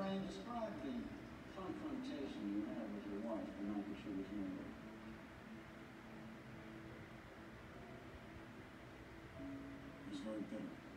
Fran, describe the confrontation you had with your wife the night that she was murdered. It was very bitter.